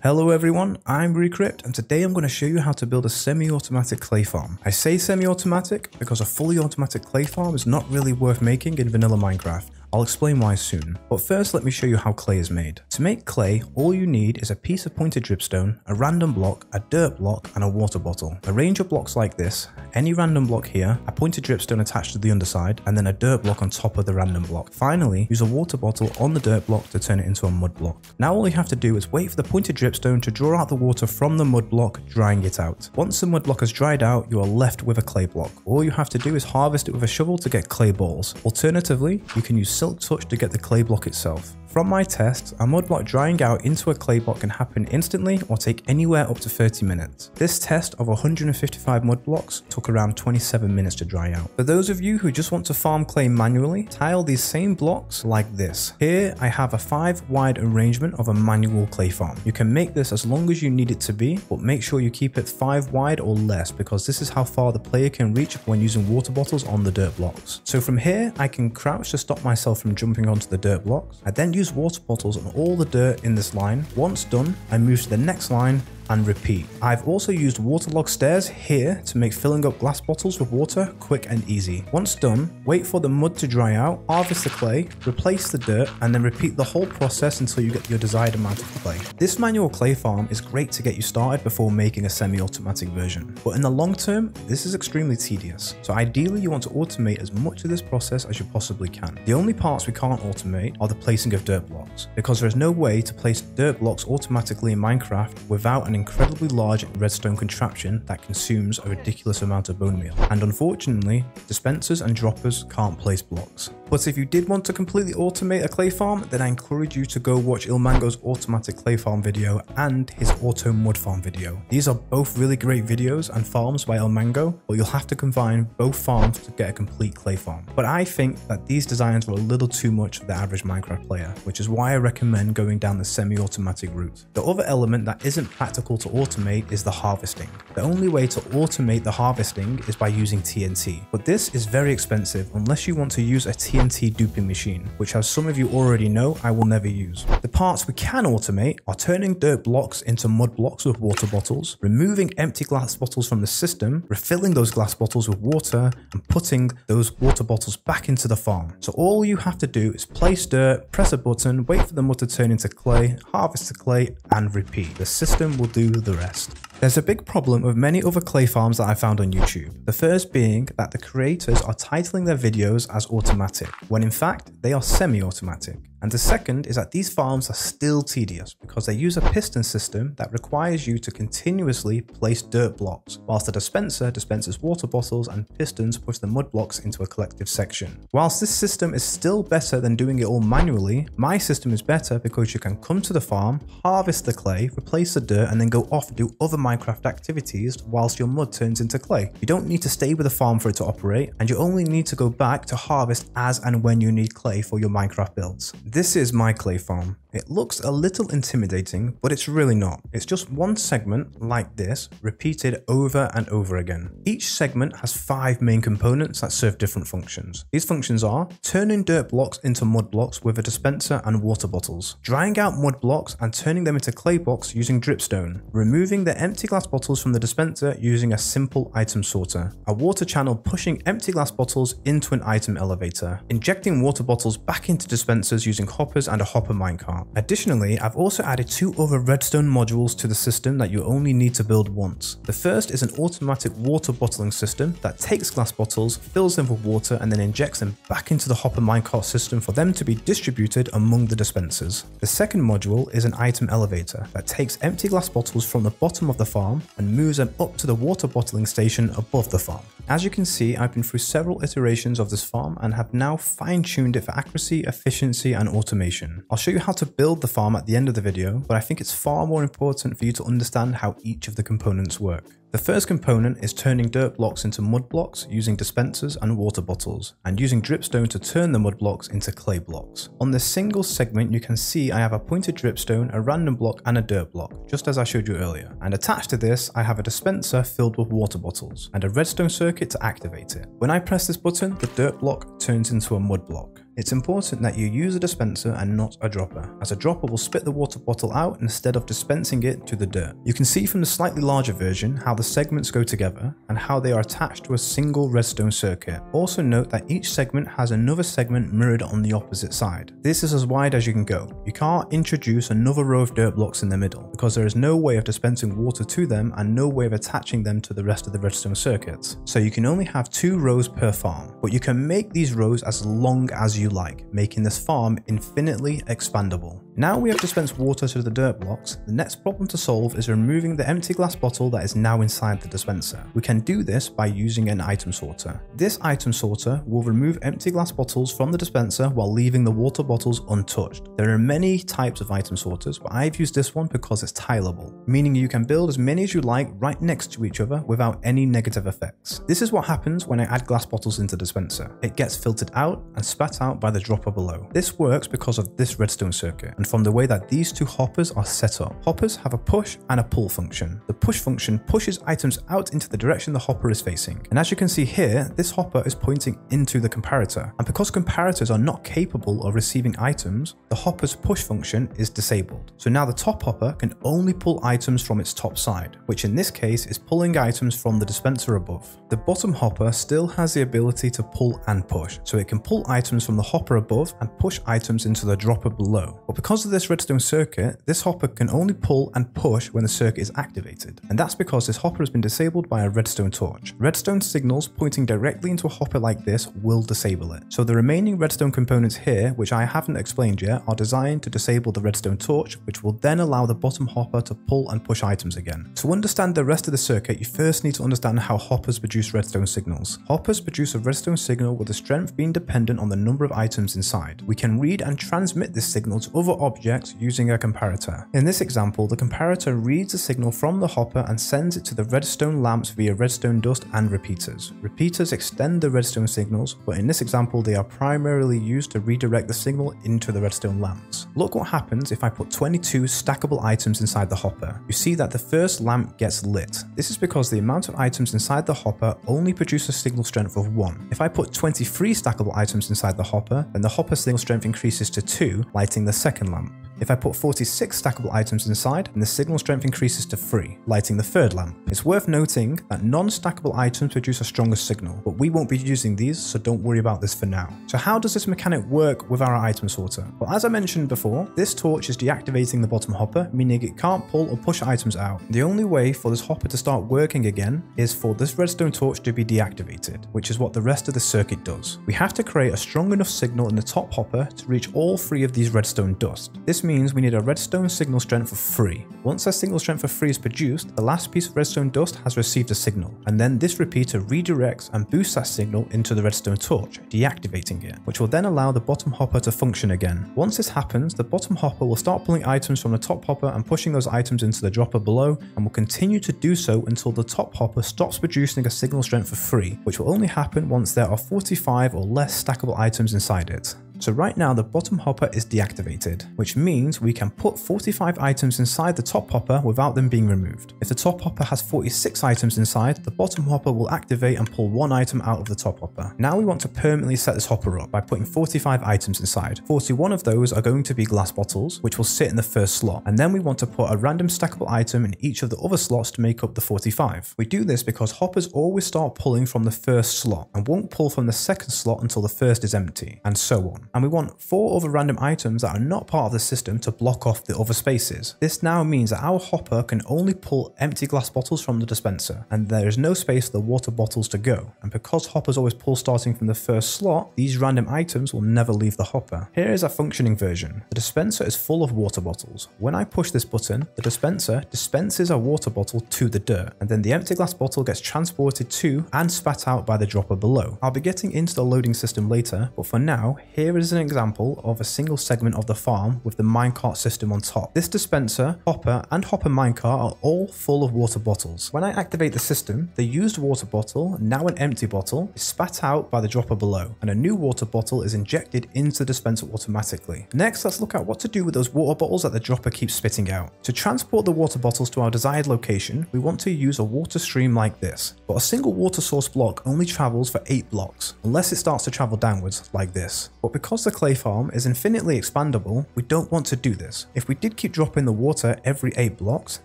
Hello everyone, I'm Recrypt and today I'm going to show you how to build a semi-automatic clay farm. I say semi-automatic because a fully automatic clay farm is not really worth making in vanilla Minecraft I'll explain why soon, but first let me show you how clay is made. To make clay, all you need is a piece of pointed dripstone, a random block, a dirt block, and a water bottle. Arrange your blocks like this, any random block here, a pointed dripstone attached to the underside, and then a dirt block on top of the random block. Finally, use a water bottle on the dirt block to turn it into a mud block. Now all you have to do is wait for the pointed dripstone to draw out the water from the mud block, drying it out. Once the mud block has dried out, you are left with a clay block. All you have to do is harvest it with a shovel to get clay balls. Alternatively, you can use silk touch to get the clay block itself. From my tests, a mud block drying out into a clay block can happen instantly or take anywhere up to 30 minutes. This test of 155 mud blocks took around 27 minutes to dry out. For those of you who just want to farm clay manually, tile these same blocks like this. Here I have a 5 wide arrangement of a manual clay farm. You can make this as long as you need it to be, but make sure you keep it 5 wide or less because this is how far the player can reach when using water bottles on the dirt blocks. So from here I can crouch to stop myself from jumping onto the dirt blocks. I then use water bottles and all the dirt in this line. Once done, I move to the next line and repeat. I've also used waterlogged stairs here to make filling up glass bottles with water quick and easy. Once done, wait for the mud to dry out, harvest the clay, replace the dirt, and then repeat the whole process until you get your desired amount of clay. This manual clay farm is great to get you started before making a semi-automatic version, but in the long term, this is extremely tedious. So ideally you want to automate as much of this process as you possibly can. The only parts we can't automate are the placing of dirt blocks, because there is no way to place dirt blocks automatically in Minecraft without an incredibly large redstone contraption that consumes a ridiculous amount of bone meal. And unfortunately, dispensers and droppers can't place blocks. But if you did want to completely automate a clay farm, then I encourage you to go watch Ilmango's automatic clay farm video and his auto mud farm video. These are both really great videos and farms by Ilmango, but you'll have to combine both farms to get a complete clay farm. But I think that these designs are a little too much for the average Minecraft player, which is why I recommend going down the semi-automatic route. The other element that isn't practical to automate is the harvesting. The only way to automate the harvesting is by using TNT, but this is very expensive unless you want to use a TNT duping machine, which as some of you already know, I will never use. The parts we can automate are turning dirt blocks into mud blocks with water bottles, removing empty glass bottles from the system, refilling those glass bottles with water, and putting those water bottles back into the farm. So all you have to do is place dirt, press a button, wait for the mud to turn into clay, harvest the clay, and repeat. The system will do the rest. There's a big problem with many other clay farms that I found on YouTube. The first being that the creators are titling their videos as automatic, when in fact they are semi-automatic. And the second is that these farms are still tedious because they use a piston system that requires you to continuously place dirt blocks, whilst the dispenser dispenses water bottles and pistons push the mud blocks into a collective section. Whilst this system is still better than doing it all manually, my system is better because you can come to the farm, harvest the clay, replace the dirt, and then go off and do other Minecraft activities whilst your mud turns into clay. You don't need to stay with the farm for it to operate, and you only need to go back to harvest as and when you need clay for your Minecraft builds. This is my clay farm. It looks a little intimidating, but it's really not. It's just one segment like this, repeated over and over again. Each segment has five main components that serve different functions. These functions are turning dirt blocks into mud blocks with a dispenser and water bottles, drying out mud blocks and turning them into clay blocks using dripstone, removing the empty glass bottles from the dispenser using a simple item sorter, a water channel pushing empty glass bottles into an item elevator, injecting water bottles back into dispensers using hoppers and a hopper minecart, Additionally, I've also added two other redstone modules to the system that you only need to build once. The first is an automatic water bottling system that takes glass bottles, fills them with water and then injects them back into the hopper minecart system for them to be distributed among the dispensers. The second module is an item elevator that takes empty glass bottles from the bottom of the farm and moves them up to the water bottling station above the farm. As you can see, I've been through several iterations of this farm and have now fine-tuned it for accuracy, efficiency and automation. I'll show you how to build the farm at the end of the video, but I think it's far more important for you to understand how each of the components work. The first component is turning dirt blocks into mud blocks using dispensers and water bottles, and using dripstone to turn the mud blocks into clay blocks. On this single segment you can see I have a pointed dripstone, a random block and a dirt block, just as I showed you earlier. And attached to this I have a dispenser filled with water bottles, and a redstone circuit to activate it. When I press this button, the dirt block turns into a mud block. It's important that you use a dispenser and not a dropper, as a dropper will spit the water bottle out instead of dispensing it to the dirt. You can see from the slightly larger version how the segments go together and how they are attached to a single redstone circuit. Also note that each segment has another segment mirrored on the opposite side. This is as wide as you can go. You can't introduce another row of dirt blocks in the middle because there is no way of dispensing water to them and no way of attaching them to the rest of the redstone circuits. So you can only have two rows per farm, but you can make these rows as long as you like, making this farm infinitely expandable. Now we have dispensed water to the dirt blocks, the next problem to solve is removing the empty glass bottle that is now inside the dispenser. We can do this by using an item sorter. This item sorter will remove empty glass bottles from the dispenser while leaving the water bottles untouched. There are many types of item sorters, but I've used this one because it's tileable, meaning you can build as many as you like right next to each other without any negative effects. This is what happens when I add glass bottles into the dispenser. It gets filtered out and spat out by the dropper below. This works because of this redstone circuit, and from the way that these two hoppers are set up. Hoppers have a push and a pull function. The push function pushes items out into the direction the hopper is facing. And as you can see here, this hopper is pointing into the comparator. And because comparators are not capable of receiving items, the hopper's push function is disabled. So now the top hopper can only pull items from its top side, which in this case is pulling items from the dispenser above. The bottom hopper still has the ability to pull and push, so it can pull items from the hopper above and push items into the dropper below. But because of this redstone circuit, this hopper can only pull and push when the circuit is activated. And that's because this hopper has been disabled by a redstone torch. Redstone signals pointing directly into a hopper like this will disable it. So the remaining redstone components here, which I haven't explained yet, are designed to disable the redstone torch, which will then allow the bottom hopper to pull and push items again. To understand the rest of the circuit, you first need to understand how hoppers produce redstone signals. Hoppers produce a redstone signal with the strength being dependent on the number of items inside. We can read and transmit this signal to other objects using a comparator. In this example, the comparator reads the signal from the hopper and sends it to the redstone lamps via redstone dust and repeaters. Repeaters extend the redstone signals, but in this example they are primarily used to redirect the signal into the redstone lamps. Look what happens if I put 22 stackable items inside the hopper. You see that the first lamp gets lit. This is because the amount of items inside the hopper only produces a signal strength of 1. If I put 23 stackable items inside the hopper, then the hopper signal strength increases to 2, lighting the second lamp. If I put 46 stackable items inside, then the signal strength increases to 3, lighting the third lamp. It's worth noting that non-stackable items produce a stronger signal, but we won't be using these, so don't worry about this for now. So how does this mechanic work with our item sorter? Well, as I mentioned before, this torch is deactivating the bottom hopper, meaning it can't pull or push items out. The only way for this hopper to start working again is for this redstone torch to be deactivated, which is what the rest of the circuit does. We have to create a strong enough signal in the top hopper to reach all three of these redstone dust. This means we need a redstone signal strength of 3. Once a signal strength of 3 is produced, the last piece of redstone dust has received a signal, and then this repeater redirects and boosts that signal into the redstone torch, deactivating it, which will then allow the bottom hopper to function again. Once this happens, the bottom hopper will start pulling items from the top hopper and pushing those items into the dropper below, and will continue to do so until the top hopper stops producing a signal strength of 3, which will only happen once there are 45 or less stackable items inside it. So right now the bottom hopper is deactivated, which means we can put 45 items inside the top hopper without them being removed. If the top hopper has 46 items inside, the bottom hopper will activate and pull one item out of the top hopper. Now we want to permanently set this hopper up by putting 45 items inside. 41 of those are going to be glass bottles, which will sit in the first slot, and then we want to put a random stackable item in each of the other slots to make up the 45. We do this because hoppers always start pulling from the first slot and won't pull from the second slot until the first is empty, and so on and we want four other random items that are not part of the system to block off the other spaces. This now means that our hopper can only pull empty glass bottles from the dispenser, and there is no space for the water bottles to go. And because hoppers always pull starting from the first slot, these random items will never leave the hopper. Here is a functioning version. The dispenser is full of water bottles. When I push this button, the dispenser dispenses a water bottle to the dirt, and then the empty glass bottle gets transported to and spat out by the dropper below. I'll be getting into the loading system later, but for now, here an example of a single segment of the farm with the minecart system on top. This dispenser, hopper, and hopper minecart are all full of water bottles. When I activate the system, the used water bottle, now an empty bottle, is spat out by the dropper below, and a new water bottle is injected into the dispenser automatically. Next, let's look at what to do with those water bottles that the dropper keeps spitting out. To transport the water bottles to our desired location, we want to use a water stream like this, but a single water source block only travels for 8 blocks, unless it starts to travel downwards like this. But because because the clay farm is infinitely expandable, we don't want to do this. If we did keep dropping the water every 8 blocks,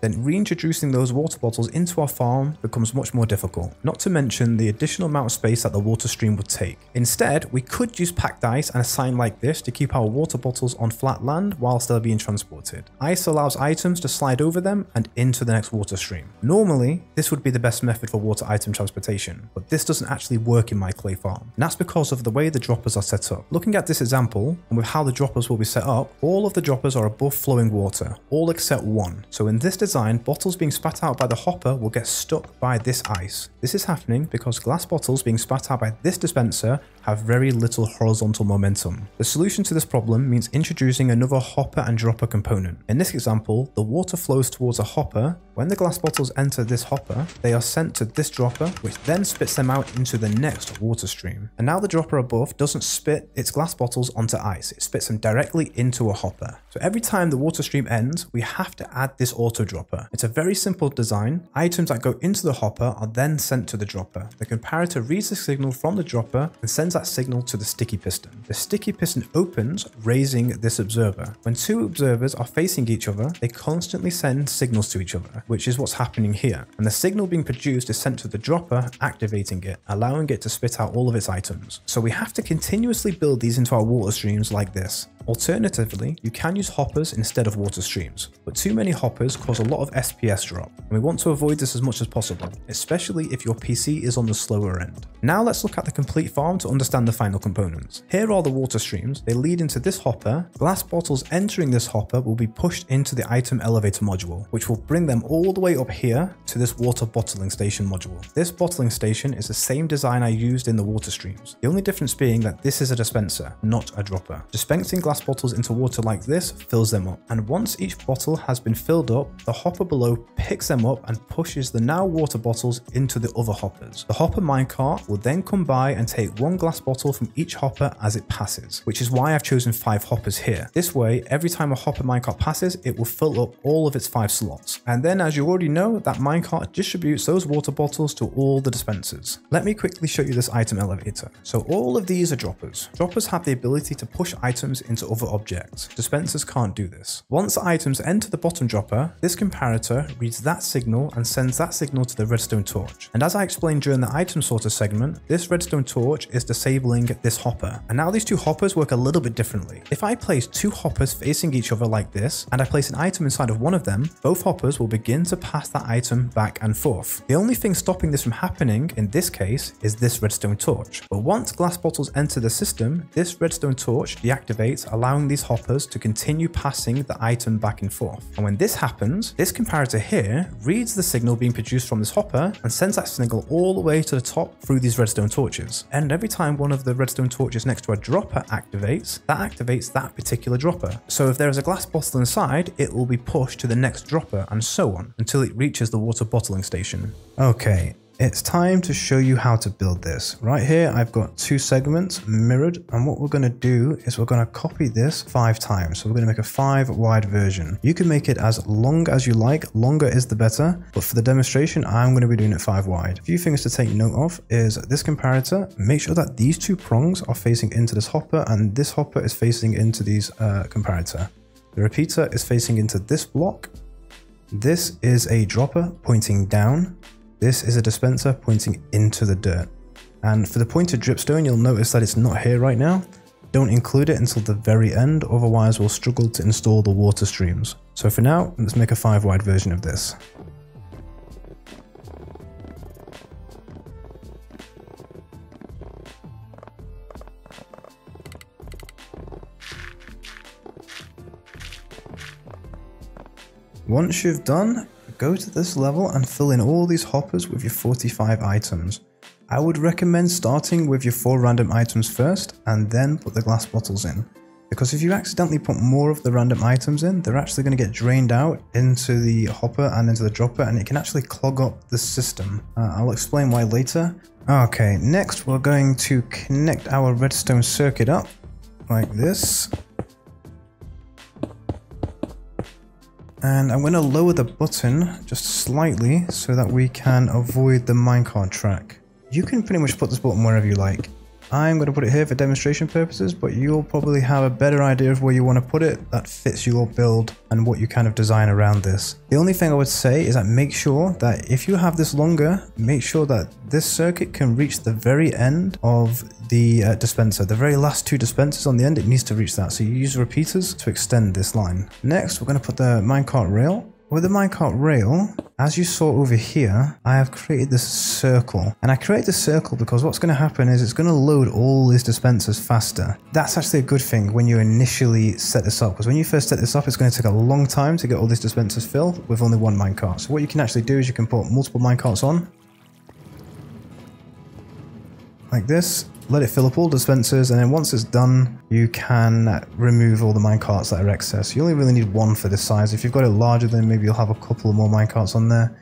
then reintroducing those water bottles into our farm becomes much more difficult, not to mention the additional amount of space that the water stream would take. Instead, we could use packed ice and a sign like this to keep our water bottles on flat land whilst they're being transported. Ice allows items to slide over them and into the next water stream. Normally, this would be the best method for water item transportation, but this doesn't actually work in my clay farm. And that's because of the way the droppers are set up. Looking at this example, and with how the droppers will be set up, all of the droppers are above flowing water, all except one. So in this design, bottles being spat out by the hopper will get stuck by this ice. This is happening because glass bottles being spat out by this dispenser have very little horizontal momentum. The solution to this problem means introducing another hopper and dropper component. In this example, the water flows towards a hopper. When the glass bottles enter this hopper, they are sent to this dropper, which then spits them out into the next water stream. And now the dropper above doesn't spit its glass bottles onto ice, it spits them directly into a hopper. So every time the water stream ends, we have to add this auto dropper. It's a very simple design. Items that go into the hopper are then sent to the dropper. The comparator reads the signal from the dropper and sends that signal to the sticky piston. The sticky piston opens, raising this observer. When two observers are facing each other, they constantly send signals to each other, which is what's happening here. And the signal being produced is sent to the dropper, activating it, allowing it to spit out all of its items. So we have to continuously build these into our water streams like this. Alternatively, you can use hoppers instead of water streams, but too many hoppers cause a lot of FPS drop, and we want to avoid this as much as possible, especially if your PC is on the slower end. Now let's look at the complete farm to understand the final components. Here are the water streams, they lead into this hopper, glass bottles entering this hopper will be pushed into the item elevator module, which will bring them all the way up here to this water bottling station module. This bottling station is the same design I used in the water streams, the only difference being that this is a dispenser, not a dropper. Dispensing glass bottles into water like this fills them up, and once each bottle has been filled up, the hopper below picks them up and pushes the now water bottles into the other hoppers. The hopper minecart will then come by and take one glass bottle from each hopper as it passes, which is why I've chosen five hoppers here. This way, every time a hopper minecart passes, it will fill up all of its five slots. And then as you already know, that minecart distributes those water bottles to all the dispensers. Let me quickly show you this item elevator. So all of these are droppers. Droppers have the ability to push items into other objects. Dispensers can't do this. Once the items enter the bottom dropper, this comparator reads that signal and sends that signal to the redstone torch. And as I explained during the item sorter segment, this redstone torch is disabling this hopper. And now these two hoppers work a little bit differently. If I place two hoppers facing each other like this, and I place an item inside of one of them, both hoppers will begin to pass that item back and forth. The only thing stopping this from happening, in this case, is this redstone torch. But once glass bottles enter the system, this redstone torch deactivates, allowing these hoppers to continue passing the item back and forth. And when this happens, this comparator here reads the signal being produced from this hopper and sends that signal all the way to the top through these redstone torches. And every time one of the redstone torches next to a dropper activates, that activates that particular dropper. So if there is a glass bottle inside, it will be pushed to the next dropper and so on until it reaches the water bottling station. Okay, it's time to show you how to build this. Right here, I've got two segments mirrored, and what we're going to do is we're going to copy this five times. So we're going to make a five wide version. You can make it as long as you like. Longer is the better, but for the demonstration, I'm going to be doing it five wide. A few things to take note of is this comparator. Make sure that these two prongs are facing into this hopper, and this hopper is facing into these uh, comparator. The repeater is facing into this block. This is a dropper pointing down this is a dispenser pointing into the dirt. And for the pointed dripstone, you'll notice that it's not here right now. Don't include it until the very end, otherwise we'll struggle to install the water streams. So for now, let's make a 5 wide version of this. Once you've done, go to this level and fill in all these hoppers with your 45 items. I would recommend starting with your 4 random items first and then put the glass bottles in. Because if you accidentally put more of the random items in, they're actually going to get drained out into the hopper and into the dropper and it can actually clog up the system. Uh, I'll explain why later. Okay, next we're going to connect our redstone circuit up like this. And I'm going to lower the button just slightly so that we can avoid the minecart track. You can pretty much put this button wherever you like. I'm going to put it here for demonstration purposes, but you'll probably have a better idea of where you want to put it that fits your build and what you kind of design around this. The only thing I would say is that make sure that if you have this longer, make sure that this circuit can reach the very end of the uh, dispenser. The very last two dispensers on the end, it needs to reach that. So you use repeaters to extend this line. Next, we're going to put the minecart rail with the minecart rail, as you saw over here, I have created this circle. And I created the circle because what's going to happen is it's going to load all these dispensers faster. That's actually a good thing when you initially set this up. Because when you first set this up, it's going to take a long time to get all these dispensers filled with only one minecart. So what you can actually do is you can put multiple minecarts on. Like this let it fill up all dispensers, and then once it's done, you can remove all the minecarts that are excess. You only really need one for this size. If you've got it larger, then maybe you'll have a couple more minecarts on there.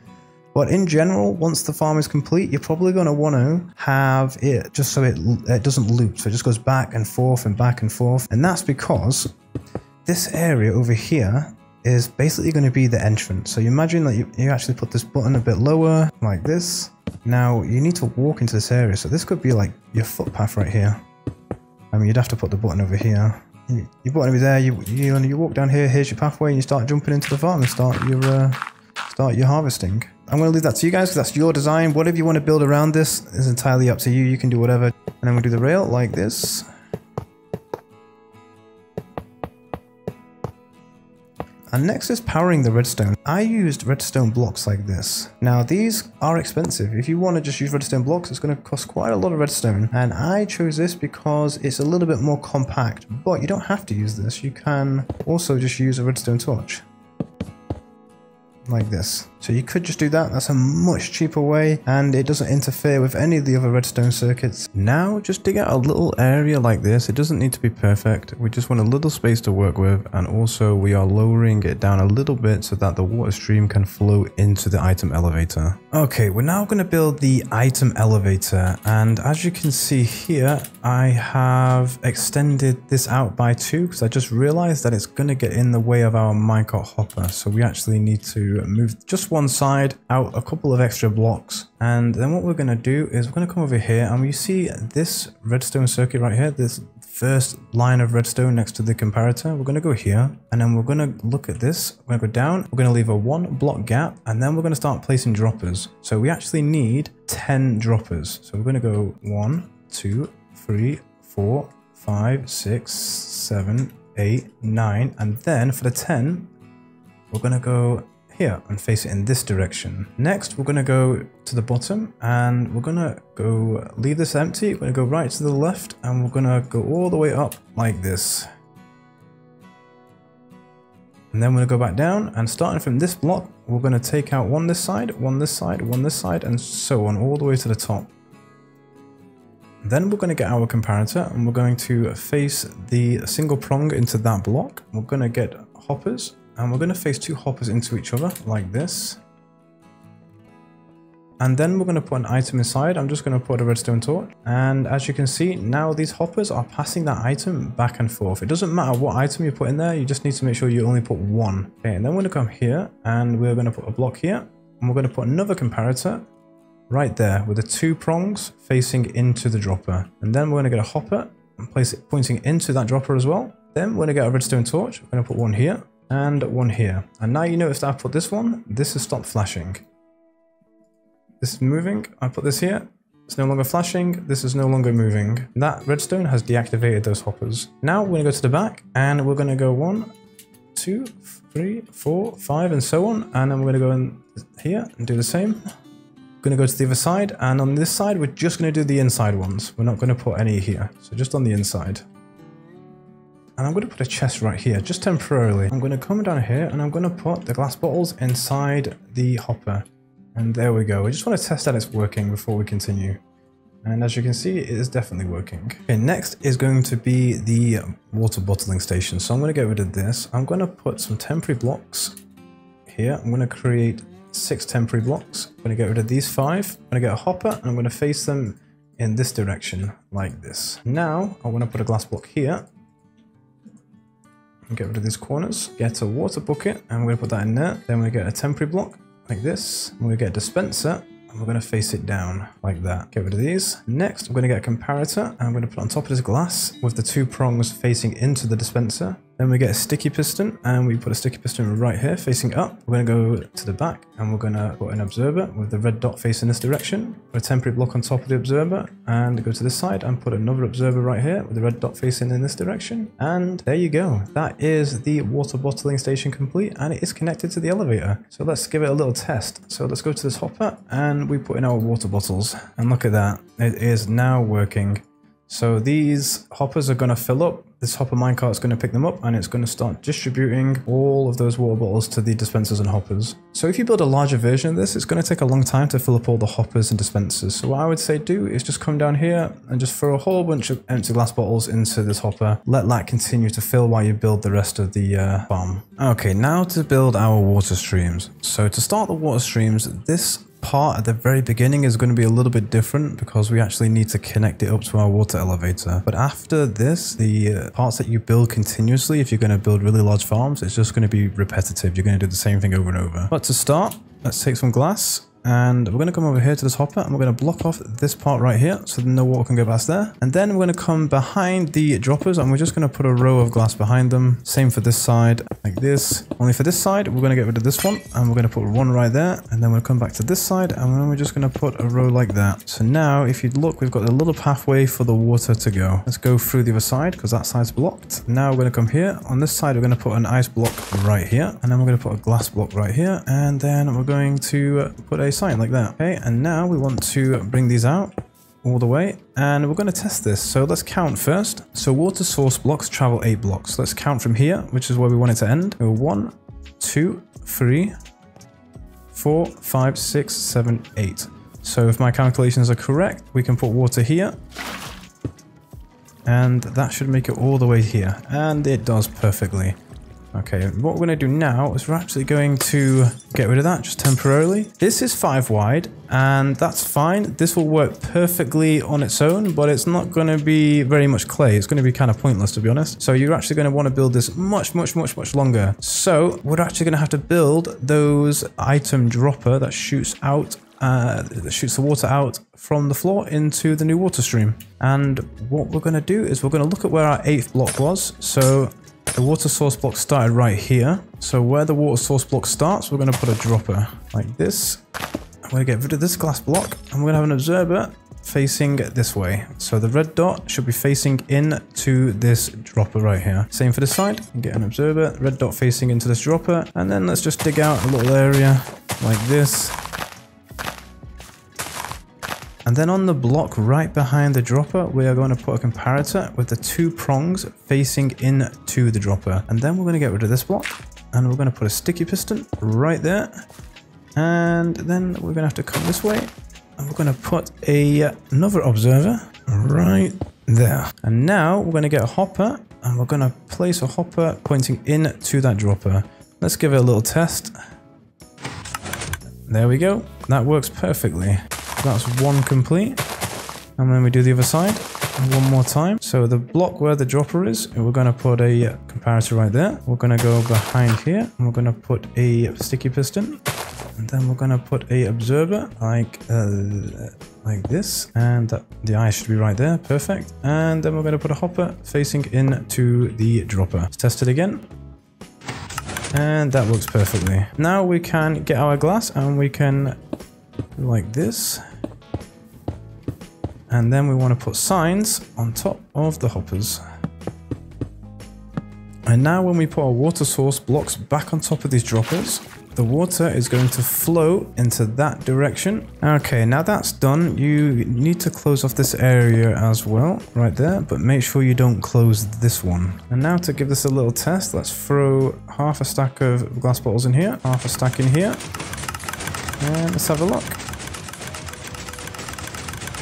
But in general, once the farm is complete, you're probably going to want to have it just so it, it doesn't loop. So it just goes back and forth and back and forth. And that's because this area over here is basically going to be the entrance. So you imagine that you, you actually put this button a bit lower like this now, you need to walk into this area, so this could be like your footpath right here. I mean, you'd have to put the button over here. You, your button over there, you, you, you walk down here, here's your pathway, and you start jumping into the farm and start your, uh, start your harvesting. I'm going to leave that to you guys because that's your design. Whatever you want to build around this is entirely up to you. You can do whatever. And then we'll do the rail like this. And next is powering the redstone. I used redstone blocks like this. Now these are expensive. If you want to just use redstone blocks, it's going to cost quite a lot of redstone. And I chose this because it's a little bit more compact, but you don't have to use this. You can also just use a redstone torch like this. So you could just do that. That's a much cheaper way and it doesn't interfere with any of the other redstone circuits. Now just dig out a little area like this. It doesn't need to be perfect. We just want a little space to work with and also we are lowering it down a little bit so that the water stream can flow into the item elevator. Okay, we're now going to build the item elevator and as you can see here, I have extended this out by two because I just realized that it's going to get in the way of our minecart hopper. So we actually need to move just one side out a couple of extra blocks. And then what we're going to do is we're going to come over here and we see this redstone circuit right here, this first line of redstone next to the comparator. We're going to go here and then we're going to look at this. We're going to go down. We're going to leave a one block gap and then we're going to start placing droppers. So we actually need 10 droppers. So we're going to go one, two, three, four, five, six, seven, eight, nine. And then for the 10, we're going to go here and face it in this direction. Next, we're going to go to the bottom and we're going to go leave this empty. We're going to go right to the left and we're going to go all the way up like this. And then we're going to go back down and starting from this block, we're going to take out one this side, one this side, one this side, and so on all the way to the top. Then we're going to get our comparator and we're going to face the single prong into that block. We're going to get hoppers and we're going to face two hoppers into each other like this. And then we're going to put an item inside. I'm just going to put a redstone torch. And as you can see, now these hoppers are passing that item back and forth. It doesn't matter what item you put in there. You just need to make sure you only put one. Okay, and then we're going to come here and we're going to put a block here. And we're going to put another comparator right there with the two prongs facing into the dropper. And then we're going to get a hopper and place it pointing into that dropper as well. Then we're going to get a redstone torch. We're going to put one here and one here. And now you notice I put this one, this has stopped flashing. This is moving, I put this here, it's no longer flashing, this is no longer moving. That redstone has deactivated those hoppers. Now we're gonna go to the back and we're gonna go one, two, three, four, five, and so on. And then we're gonna go in here and do the same. Gonna go to the other side, and on this side, we're just gonna do the inside ones. We're not gonna put any here, so just on the inside. And I'm going to put a chest right here, just temporarily. I'm going to come down here and I'm going to put the glass bottles inside the hopper. And there we go. I just want to test that it's working before we continue. And as you can see, it is definitely working. Okay, next is going to be the water bottling station. So I'm going to get rid of this. I'm going to put some temporary blocks here. I'm going to create six temporary blocks. I'm going to get rid of these five. I'm going to get a hopper and I'm going to face them in this direction like this. Now I want to put a glass block here get rid of these corners, get a water bucket, and we're going to put that in there. Then we get a temporary block like this. We're get a dispenser. and we're going to face it down like that. Get rid of these. Next, I'm going to get a comparator and I'm going to put on top of this glass with the two prongs facing into the dispenser. Then we get a sticky piston and we put a sticky piston right here facing up. We're going to go to the back and we're going to put an observer with the red dot facing this direction. Put a temporary block on top of the observer and go to this side and put another observer right here with the red dot facing in this direction. And there you go. That is the water bottling station complete and it is connected to the elevator. So let's give it a little test. So let's go to this hopper and we put in our water bottles and look at that. It is now working. So these hoppers are going to fill up. This hopper minecart is going to pick them up and it's going to start distributing all of those water bottles to the dispensers and hoppers. So if you build a larger version of this, it's going to take a long time to fill up all the hoppers and dispensers. So what I would say do is just come down here and just throw a whole bunch of empty glass bottles into this hopper. Let that continue to fill while you build the rest of the uh, farm. Okay, now to build our water streams. So to start the water streams, this part at the very beginning is going to be a little bit different because we actually need to connect it up to our water elevator. But after this, the uh, parts that you build continuously, if you're going to build really large farms, it's just going to be repetitive. You're going to do the same thing over and over. But to start, let's take some glass and we're going to come over here to this hopper and we're going to block off this part right here so no water can go past there. And then we're going to come behind the droppers and we're just going to put a row of glass behind them. Same for this side, like this. Only for this side, we're going to get rid of this one and we're going to put one right there. And then we'll come back to this side and then we're just going to put a row like that. So now if you look, we've got a little pathway for the water to go. Let's go through the other side because that side's blocked. Now we're going to come here. On this side, we're going to put an ice block right here. And then we're going to put a glass block right here. And then we're going to uh, put a sign like that. Okay, and now we want to bring these out all the way and we're going to test this. So let's count first. So water source blocks travel eight blocks. Let's count from here which is where we want it to end. Go one two three four five six seven eight. So if my calculations are correct we can put water here and that should make it all the way here. And it does perfectly Okay, what we're going to do now is we're actually going to get rid of that just temporarily. This is 5 wide, and that's fine. This will work perfectly on its own, but it's not going to be very much clay. It's going to be kind of pointless, to be honest. So you're actually going to want to build this much, much, much, much longer. So we're actually going to have to build those item dropper that shoots out uh, that shoots the water out from the floor into the new water stream. And what we're going to do is we're going to look at where our eighth block was. So the water source block started right here. So where the water source block starts, we're going to put a dropper like this. I'm going to get rid of this glass block and we're going to have an observer facing this way. So the red dot should be facing in to this dropper right here. Same for this side. Get an observer, red dot facing into this dropper. And then let's just dig out a little area like this. And then on the block right behind the dropper, we are going to put a comparator with the two prongs facing into the dropper. And then we're going to get rid of this block and we're going to put a sticky piston right there. And then we're going to have to come this way and we're going to put a, another observer right there. And now we're going to get a hopper and we're going to place a hopper pointing into that dropper. Let's give it a little test. There we go. That works perfectly. That's one complete. And then we do the other side one more time. So the block where the dropper is, we're going to put a comparator right there. We're going to go behind here and we're going to put a sticky piston. And then we're going to put a observer like uh, like this. And the eye should be right there. Perfect. And then we're going to put a hopper facing into the dropper. Let's test it again. And that works perfectly. Now we can get our glass and we can like this and then we want to put signs on top of the hoppers. And now when we put our water source blocks back on top of these droppers, the water is going to flow into that direction. Okay, now that's done, you need to close off this area as well, right there, but make sure you don't close this one. And now to give this a little test, let's throw half a stack of glass bottles in here, half a stack in here, and let's have a look.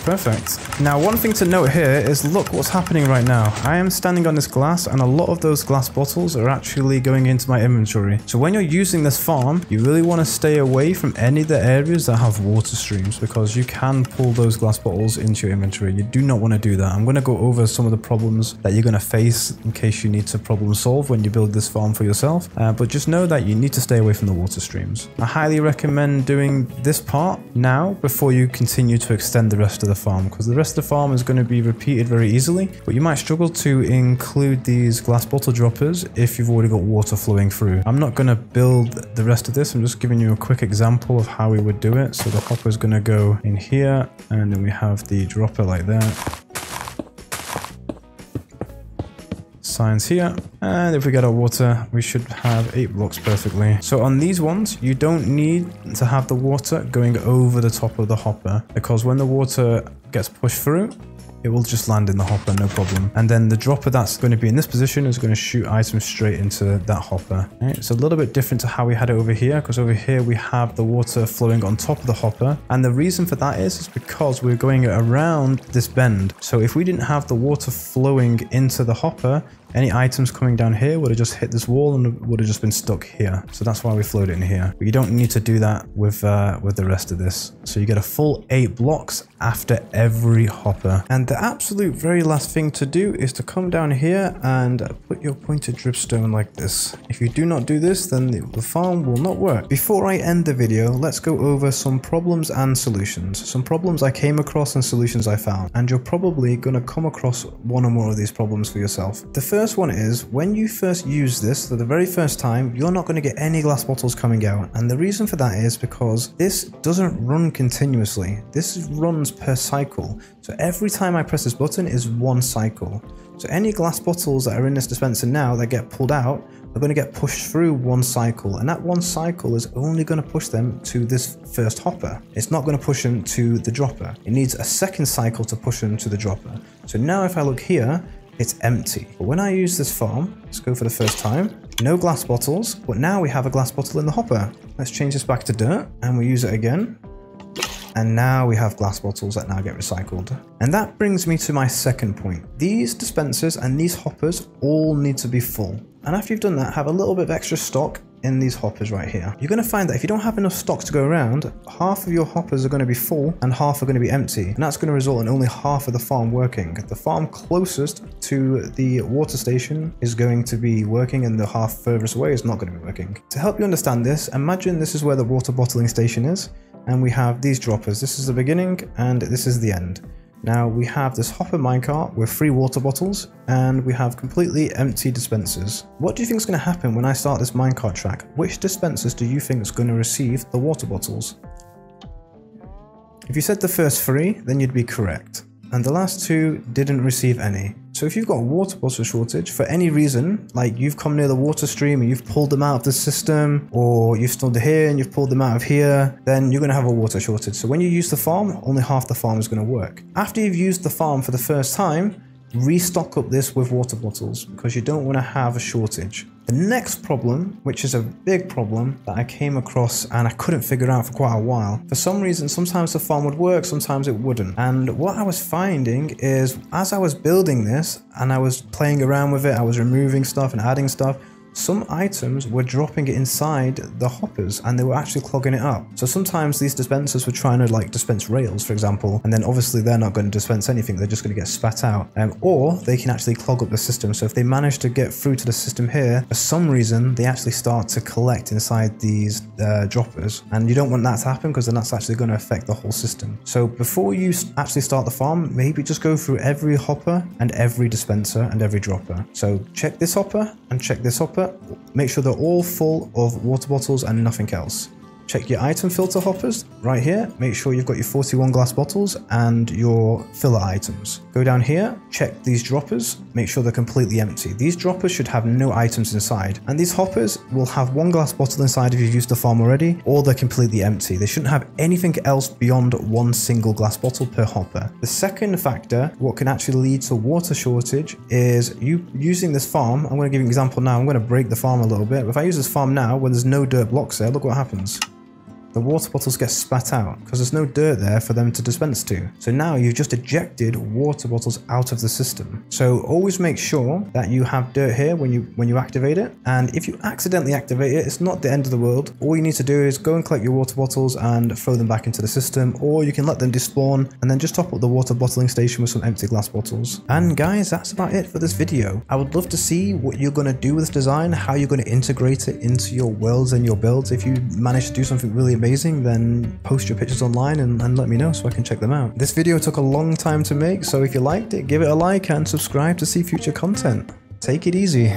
Perfect. Now, one thing to note here is look what's happening right now. I am standing on this glass and a lot of those glass bottles are actually going into my inventory. So when you're using this farm, you really want to stay away from any of the areas that have water streams because you can pull those glass bottles into your inventory. You do not want to do that. I'm going to go over some of the problems that you're going to face in case you need to problem solve when you build this farm for yourself. Uh, but just know that you need to stay away from the water streams. I highly recommend doing this part now before you continue to extend the rest of the farm because the rest of the farm is going to be repeated very easily, but you might struggle to include these glass bottle droppers if you've already got water flowing through. I'm not going to build the rest of this. I'm just giving you a quick example of how we would do it. So the hopper is going to go in here and then we have the dropper like that. Signs here. And if we get our water, we should have eight blocks perfectly. So on these ones, you don't need to have the water going over the top of the hopper because when the water gets pushed through, it will just land in the hopper, no problem. And then the dropper that's going to be in this position is going to shoot items straight into that hopper. It's a little bit different to how we had it over here, because over here we have the water flowing on top of the hopper. And the reason for that is, is because we're going around this bend. So if we didn't have the water flowing into the hopper, any items coming down here would have just hit this wall and would have just been stuck here. So that's why we flowed it in here. But you don't need to do that with uh, with the rest of this. So you get a full eight blocks after every hopper. And the absolute very last thing to do is to come down here and put your pointed dripstone like this. If you do not do this, then the farm will not work. Before I end the video, let's go over some problems and solutions. Some problems I came across and solutions I found. And you're probably going to come across one or more of these problems for yourself. The first first one is when you first use this for the very first time, you're not going to get any glass bottles coming out. And the reason for that is because this doesn't run continuously. This runs per cycle. So every time I press this button is one cycle. So any glass bottles that are in this dispenser now that get pulled out are going to get pushed through one cycle and that one cycle is only going to push them to this first hopper. It's not going to push them to the dropper. It needs a second cycle to push them to the dropper. So now if I look here, it's empty. But when I use this farm, let's go for the first time, no glass bottles, but now we have a glass bottle in the hopper. Let's change this back to dirt and we use it again. And now we have glass bottles that now get recycled. And that brings me to my second point. These dispensers and these hoppers all need to be full. And after you've done that, have a little bit of extra stock in these hoppers right here. You're going to find that if you don't have enough stock to go around, half of your hoppers are going to be full and half are going to be empty. And that's going to result in only half of the farm working. The farm closest to the water station is going to be working and the half furthest away is not going to be working. To help you understand this, imagine this is where the water bottling station is and we have these droppers. This is the beginning and this is the end. Now we have this hopper minecart with three water bottles and we have completely empty dispensers. What do you think is going to happen when I start this minecart track? Which dispensers do you think is going to receive the water bottles? If you said the first three, then you'd be correct. And the last two didn't receive any. So if you've got a water bottle shortage for any reason, like you've come near the water stream and you've pulled them out of the system, or you've stood here and you've pulled them out of here, then you're going to have a water shortage. So when you use the farm, only half the farm is going to work. After you've used the farm for the first time, restock up this with water bottles because you don't want to have a shortage. The next problem, which is a big problem that I came across and I couldn't figure out for quite a while. For some reason, sometimes the farm would work, sometimes it wouldn't. And what I was finding is as I was building this and I was playing around with it, I was removing stuff and adding stuff, some items were dropping it inside the hoppers and they were actually clogging it up. So sometimes these dispensers were trying to like dispense rails, for example, and then obviously they're not going to dispense anything, they're just going to get spat out. Um, or they can actually clog up the system. So if they manage to get through to the system here, for some reason, they actually start to collect inside these uh, droppers. And you don't want that to happen because then that's actually going to affect the whole system. So before you actually start the farm, maybe just go through every hopper and every dispenser and every dropper. So check this hopper and check this hopper make sure they're all full of water bottles and nothing else. Check your item filter hoppers right here. Make sure you've got your 41 glass bottles and your filler items. Go down here, check these droppers, make sure they're completely empty. These droppers should have no items inside. And these hoppers will have one glass bottle inside if you've used the farm already, or they're completely empty. They shouldn't have anything else beyond one single glass bottle per hopper. The second factor, what can actually lead to water shortage, is you using this farm. I'm going to give you an example now. I'm going to break the farm a little bit. If I use this farm now, where there's no dirt blocks there, look what happens. The water bottles get spat out because there's no dirt there for them to dispense to. So now you've just ejected water bottles out of the system. So always make sure that you have dirt here when you when you activate it. And if you accidentally activate it, it's not the end of the world. All you need to do is go and collect your water bottles and throw them back into the system, or you can let them despawn and then just top up the water bottling station with some empty glass bottles. And guys, that's about it for this video. I would love to see what you're going to do with this design, how you're going to integrate it into your worlds and your builds. If you manage to do something really amazing, then post your pictures online and, and let me know so I can check them out. This video took a long time to make, so if you liked it, give it a like and subscribe to see future content. Take it easy.